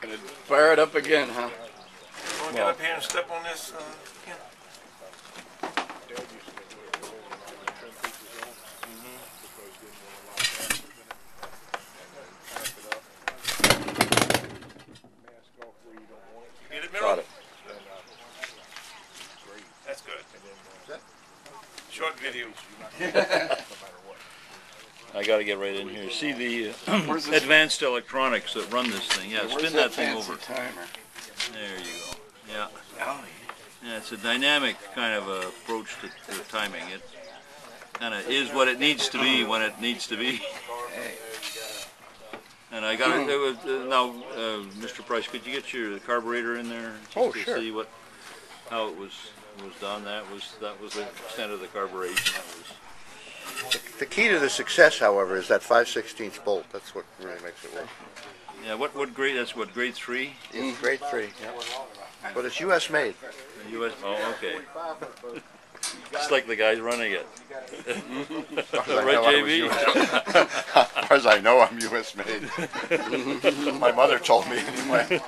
Gonna fire it up again, huh? Want to get up here and step on this? Uh? Get it, Miro? Got it. That's good. Short video. I gotta get right in here. See the uh, advanced electronics that run this thing. Yeah, spin that thing over. Timer. There you go. Yeah. Yeah, it's a dynamic kind of approach to, to timing. It kind of is what it needs to be when it needs to be. And I got it. it was, uh, now, uh, Mr. Price, could you get your carburetor in there Oh, to sure. see what how it was was done? That was that was the extent of the carburation. That was The key to the success, however, is that 5 16 bolt. That's what really makes it work. yeah. What what grade? That's what grade three. It's grade 3. But it's U.S. made. U.S. Oh, okay. Just like the guys running it. right, JB? as far as I know, I'm U.S. made. My mother told me anyway.